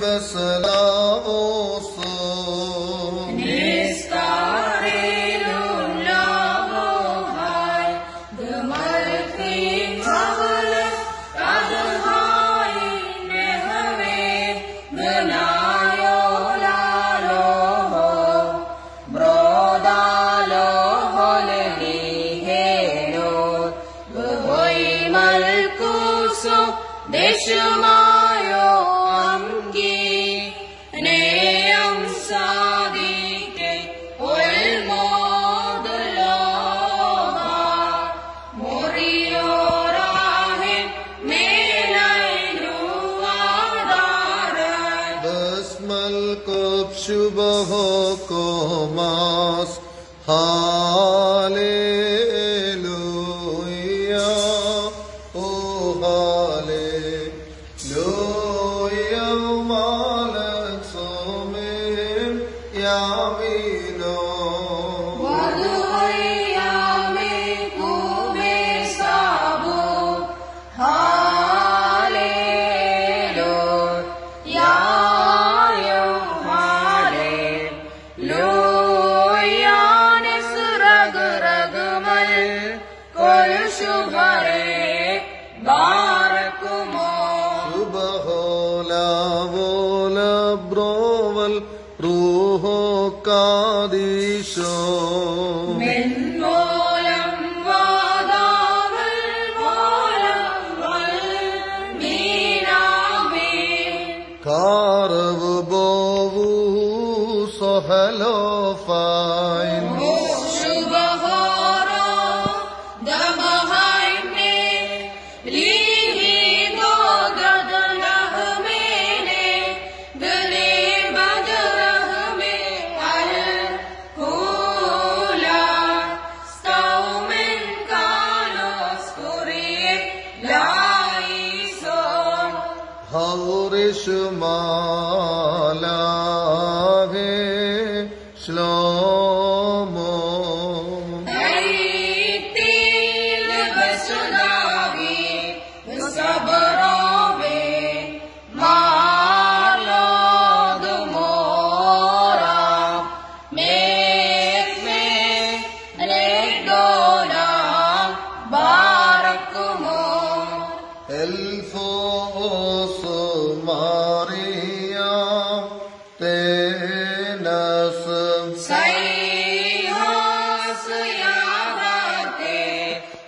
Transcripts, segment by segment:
बसो लो नो हा बेल अधी न हरे बालो लो हो ब्रोदो बै मलकोसो देशमा شبهكم هاليلويا oh hallelujah Men. विषुमाला श्लोक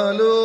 Hallelujah.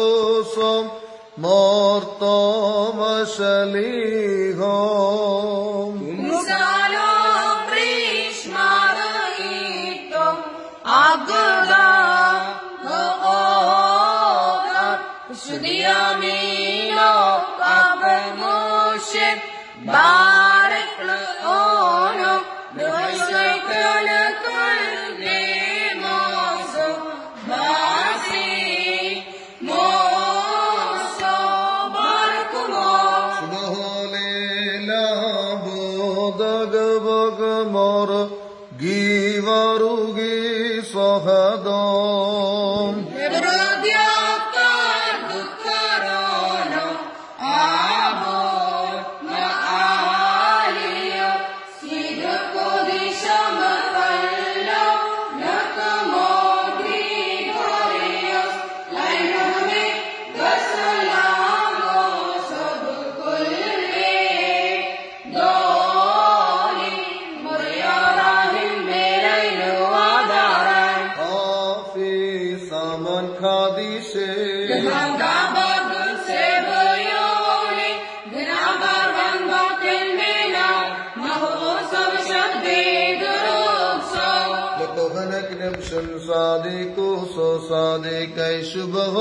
صديقي شبه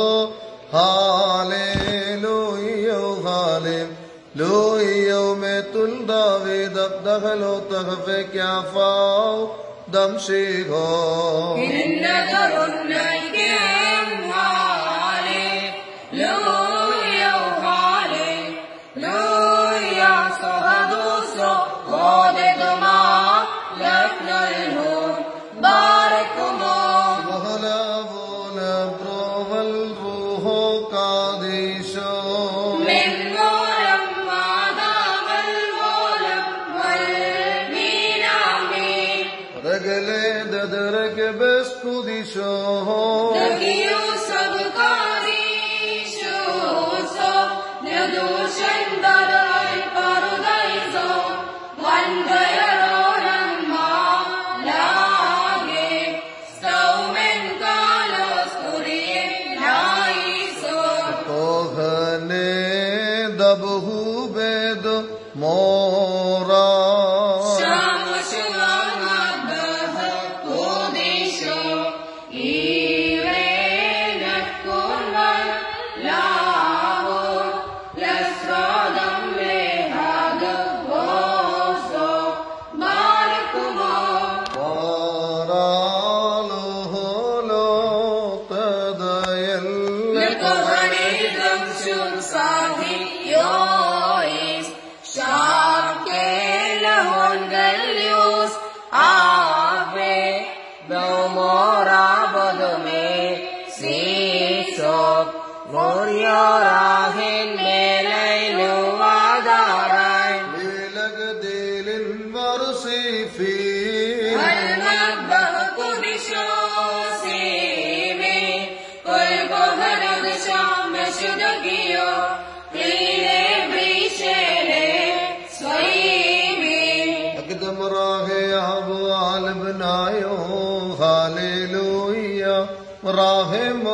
هاليلويا هاليلويا يوم تلداوي دبدخلو تخفي كعفاو دمشيغو إن درنيك هاليلويا هاليلويا صديقي बदगले ददर के बेस्कुदिशो हो सब ददरक सो निर्दोष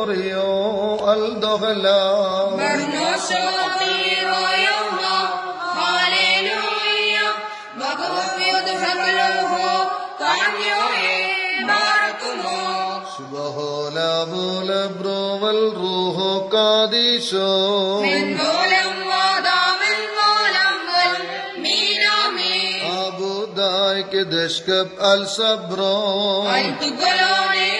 راه مريو الدخلا برنو شطيرو يوما هاليلويا بقوف يدفق له كان يوي باركمو شبه لابو لبرو والروح قاديشو من مولم ودام المولم والمينامي أبو دايك دشكب الصبرو أنت قلوني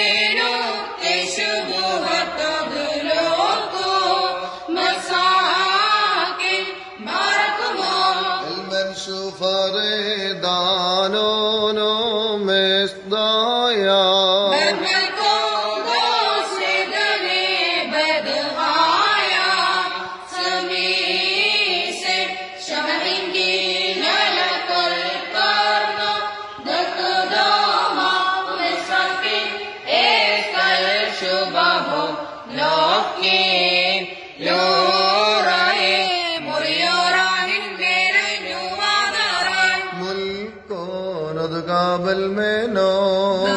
غاب المنون